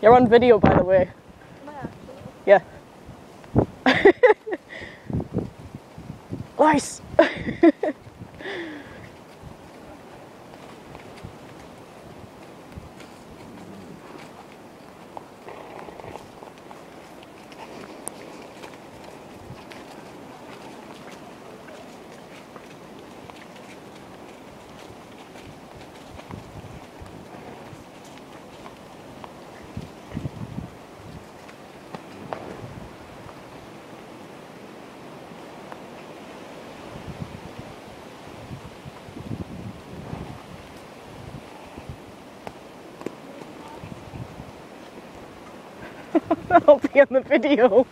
You're on video, by the way. Am I actually? Yeah. Nice. I'll be in the video.